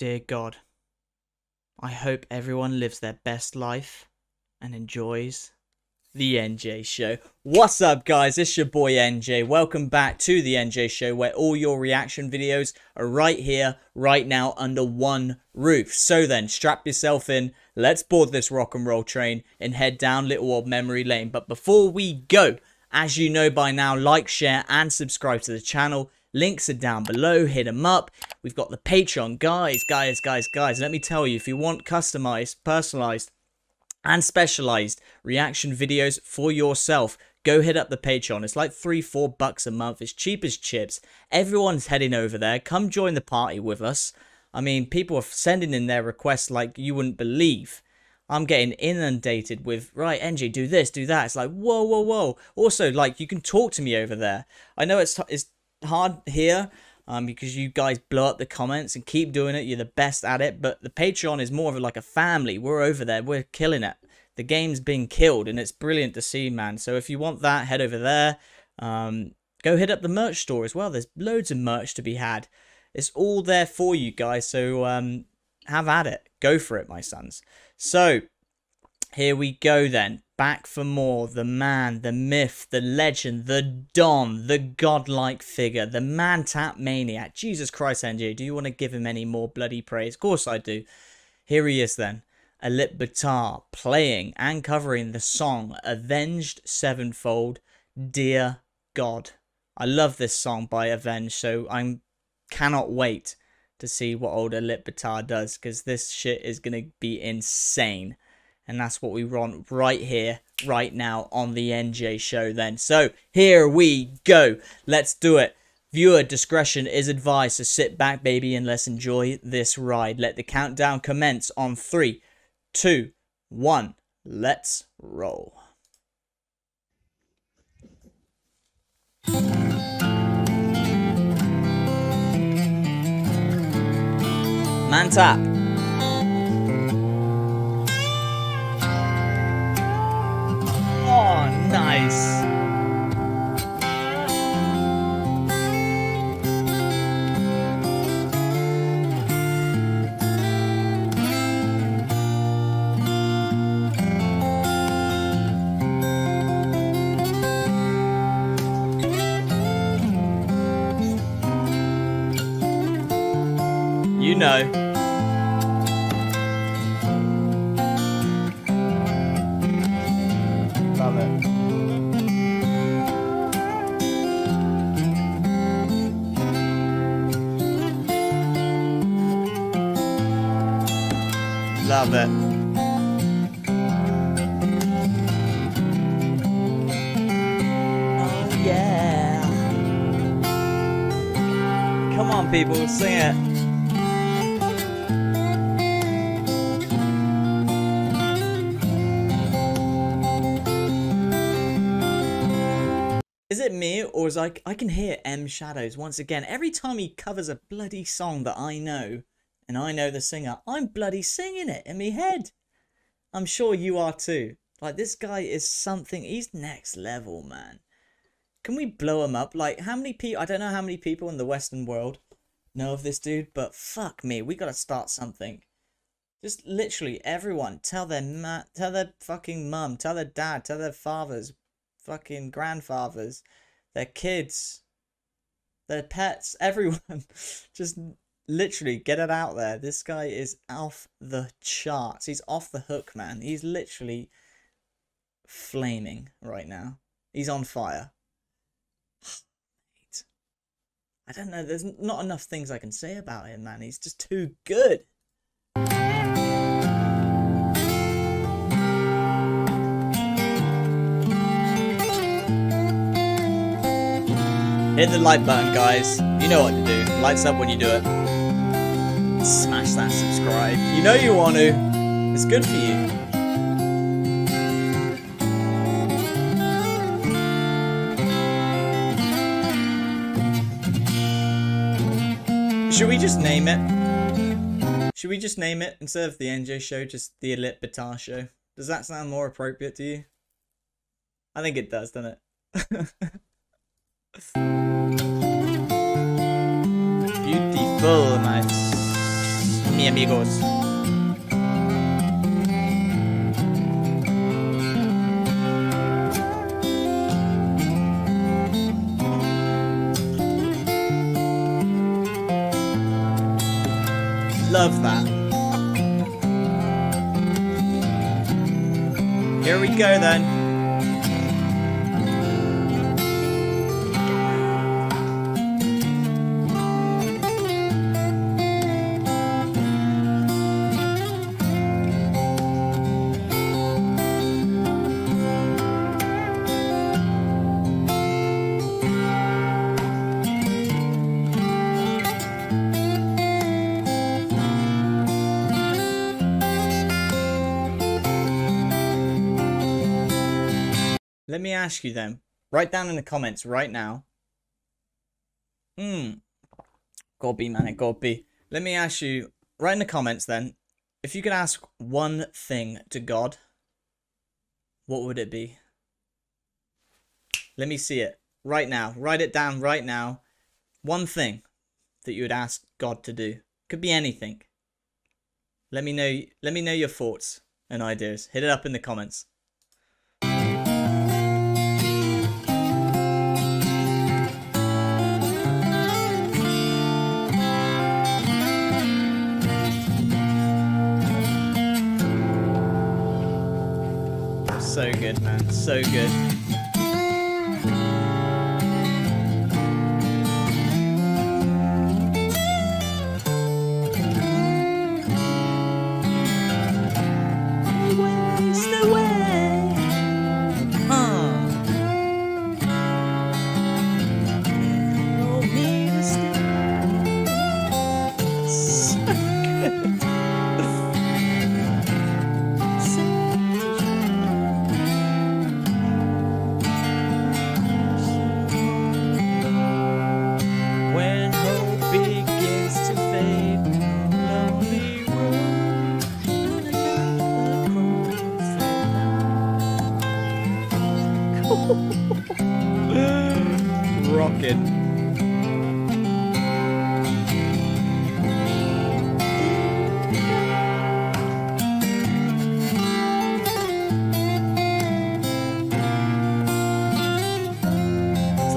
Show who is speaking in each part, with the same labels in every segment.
Speaker 1: Dear God, I hope everyone lives their best life and enjoys the NJ Show. What's up, guys? It's your boy NJ. Welcome back to the NJ Show, where all your reaction videos are right here, right now, under one roof. So then, strap yourself in. Let's board this rock and roll train and head down little old memory lane. But before we go, as you know by now, like, share, and subscribe to the channel. Links are down below. Hit them up. We've got the Patreon. Guys, guys, guys, guys. Let me tell you, if you want customized, personalized, and specialized reaction videos for yourself, go hit up the Patreon. It's like three, four bucks a month. It's cheap as chips. Everyone's heading over there. Come join the party with us. I mean, people are sending in their requests like you wouldn't believe. I'm getting inundated with, right, NG, do this, do that. It's like, whoa, whoa, whoa. Also, like, you can talk to me over there. I know it's, it's hard here um, because you guys blow up the comments and keep doing it. You're the best at it. But the Patreon is more of like a family. We're over there. We're killing it. The game's being killed and it's brilliant to see, man. So if you want that, head over there. Um, go hit up the merch store as well. There's loads of merch to be had. It's all there for you guys. So um, have at it. Go for it, my sons. So, here we go then. Back for more. The man, the myth, the legend, the Don, the godlike figure, the man tap maniac. Jesus Christ, NJ, do you want to give him any more bloody praise? Of course I do. Here he is then. Alip Ba Ta playing and covering the song Avenged Sevenfold, Dear God. I love this song by Avenged, so I cannot wait to see what old Alip Ba Ta does because this shit is going to be insane. And that's what we want right here, right now on the NJ show then. So here we go. Let's do it. Viewer discretion is advised, so sit back, baby, and let's enjoy this ride. Let the countdown commence on three, two, one. Let's roll. Man tap. You know. Love it. Love it. Oh yeah. Come on people, sing it. Is it me, or is like I can hear M Shadows once again every time he covers a bloody song that I know, and I know the singer. I'm bloody singing it in my head. I'm sure you are too. Like this guy is something. He's next level, man. Can we blow him up? Like how many people? I don't know how many people in the Western world know of this dude, but fuck me, we gotta start something. Just literally everyone tell their ma- tell their fucking mum, tell their dad, tell their fathers, fucking grandfathers, their kids, their pets, everyone. Just literally get it out there. This guy is off the charts. He's off the hook, man. He's literally flaming right now. He's on fire. I don't know. There's not enough things I can say about him, man. He's just too good. Hit the like button, guys. You know what to do. Lights up when you do it. Smash that subscribe. You know you want to. It's good for you. Should we just name it? Should we just name it instead of the NJ show, just the Alip Ba Ta show? Does that sound more appropriate to you? I think it does, doesn't it? Beautiful, my mi amigos. Love that. Here we go then. Let me ask you then. Write down in the comments right now. Hmm. God be, man. Be. Let me ask you. Write in the comments then. If you could ask one thing to God, what would it be? Let me see it right now. Write it down right now. One thing that you would ask God to do. Could be anything. Let me know let me know your thoughts and ideas. Hit it up in the comments. So good, man. So good.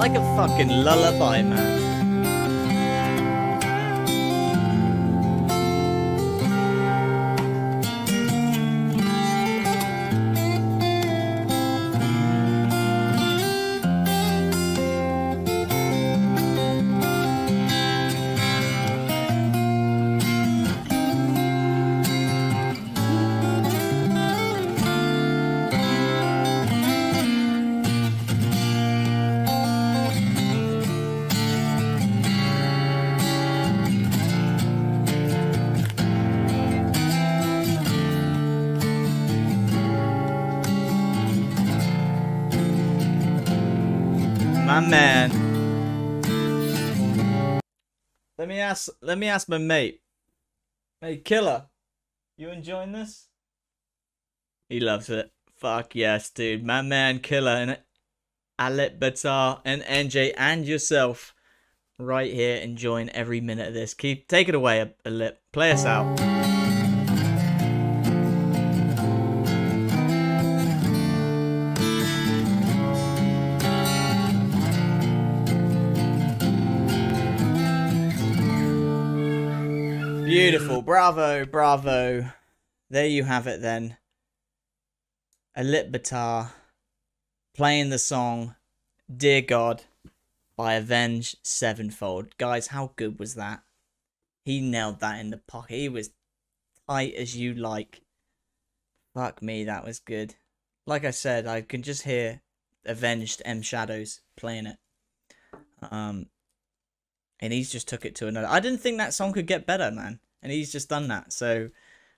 Speaker 1: Like a fucking lullaby, man. My mm. man. Let me ask let me ask my mate. Hey killer. You enjoying this? He loves it. Fuck yes, dude. My man killer and Alip Ba Ta and NJ and yourself right here enjoying every minute of this. Keep take it away, Alip. Play us out. Beautiful. Bravo, bravo. There you have it then. Alip Ba Ta playing the song Dear God by Avenged Sevenfold. Guys, how good was that? He nailed that in the pocket. He was tight as you like. Fuck me, that was good. Like I said, I can just hear Avenged M Shadows playing it. Um and he's just took it to another. I didn't think that song could get better, man. And he's just done that. So,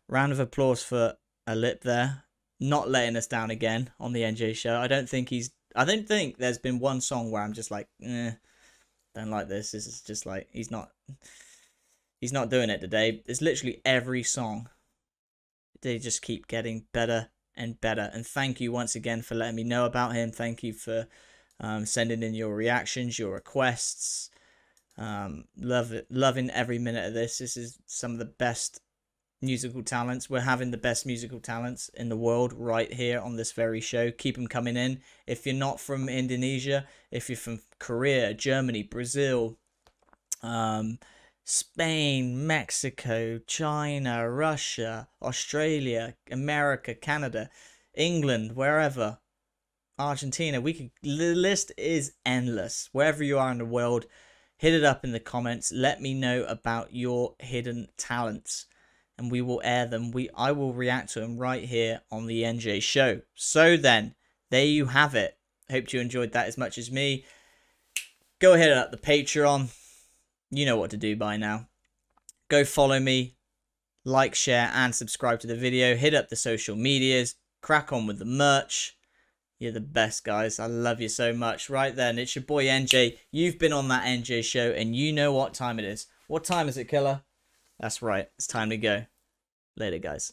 Speaker 1: round of applause for Alip there, not letting us down again on the NJ show. I don't think he's. I don't think there's been one song where I'm just like, eh, don't like this. This is just like he's not. He's not doing it today. It's literally every song. They just keep getting better and better. And thank you once again for letting me know about him. Thank you for um, sending in your reactions, your requests. Um, love it, loving every minute of this. This is some of the best musical talents. We're having the best musical talents in the world right here on this very show. Keep them coming in. If you're not from Indonesia, if you're from Korea, Germany, Brazil, um, Spain, Mexico, China, Russia, Australia, America, Canada, England, wherever, Argentina, we could the list is endless. Wherever you are in the world, hit it up in the comments. Let me know about your hidden talents and we will air them. We I will react to them right here on the NJ show. So then, there you have it. Hope you enjoyed that as much as me. Go ahead up the Patreon. You know what to do by now. Go follow me, like, share, and subscribe to the video. Hit up the social medias. Crack on with the merch. You're the best, guys. I love you so much. Right then, it's your boy NJ. You've been on that NJ show, and you know what time it is. What time is it, killer? That's right. It's time to go. Later, guys.